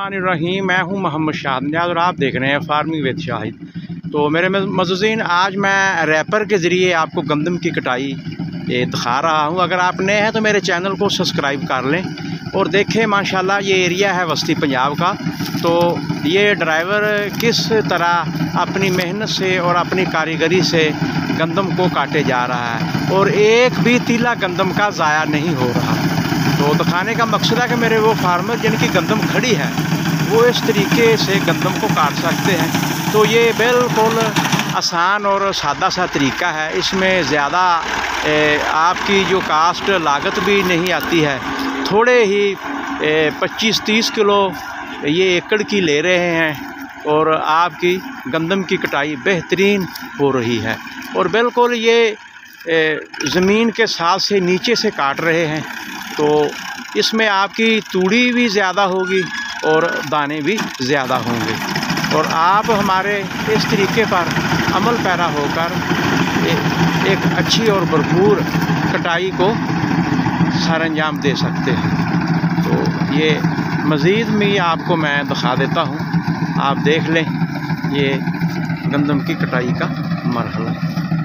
रहीम मैं हूँ मोहम्मद शाह नियाज और आप देख रहे हैं फ़ार्मिंग विद शाहिद। तो मेरे मजुजिन, आज मैं रैपर के ज़रिए आपको गंदम की कटाई दिखा रहा हूँ। अगर आप नए हैं तो मेरे चैनल को सब्सक्राइब कर लें और देखें, माशाल्लाह, ये एरिया है वस्ती पंजाब का। तो ये ड्राइवर किस तरह अपनी मेहनत से और अपनी कारीगरी से गंदम को काटे जा रहा है? और एक भी तीला गंदम का ज़ाया नहीं हो रहा। तो दिखाने का मकसद है कि मेरे वो फार्मर जिनकी गंदम खड़ी है, वो इस तरीके से गंदम को काट सकते हैं। तो ये बिल्कुल आसान और सादा सा तरीका है। इसमें ज़्यादा आपकी जो कास्ट लागत भी नहीं आती है। थोड़े ही पच्चीस तीस किलो ये एकड़ की ले रहे हैं और आपकी गंदम की कटाई बेहतरीन हो रही है। और बिल्कुल ये ज़मीन के साथ से नीचे से काट रहे हैं। तो इसमें आपकी तूड़ी भी ज़्यादा होगी और दाने भी ज़्यादा होंगे। और आप हमारे इस तरीके पर अमल पैरा होकर एक अच्छी और भरपूर कटाई को सर अंजाम दे सकते हैं। तो ये मज़ीद में आपको मैं दिखा देता हूँ। आप देख लें, ये गंदम की कटाई का मरहला।